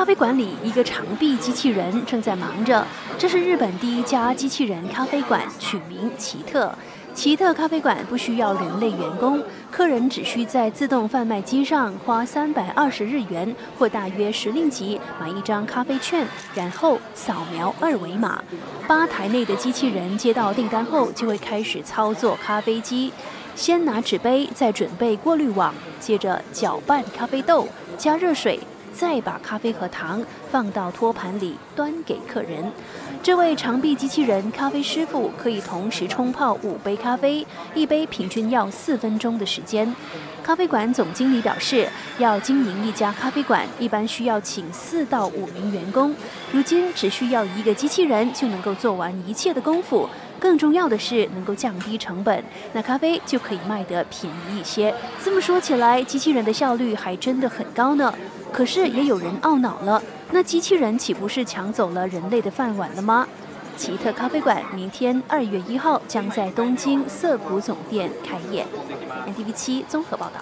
咖啡馆里，一个长臂机器人正在忙着。这是日本第一家机器人咖啡馆，取名奇特。奇特咖啡馆不需要人类员工，客人只需在自动贩卖机上花三百二十日元或大约十令吉买一张咖啡券，然后扫描二维码。吧台内的机器人接到订单后，就会开始操作咖啡机，先拿纸杯，再准备过滤网，接着搅拌咖啡豆，加热水。再把咖啡和糖放到托盘里，端给客人。这位长臂机器人咖啡师傅可以同时冲泡五杯咖啡，一杯平均要四分钟的时间。咖啡馆总经理表示，要经营一家咖啡馆，一般需要请四到五名员工。如今只需要一个机器人就能够做完一切的功夫。更重要的是能够降低成本，那咖啡就可以卖得便宜一些。这么说起来，机器人的效率还真的很高呢。可是也有人懊恼了，那机器人岂不是抢走了人类的饭碗了吗？奇特咖啡馆明天二月一号将在东京涩谷总店开业。NTV 七综合报道。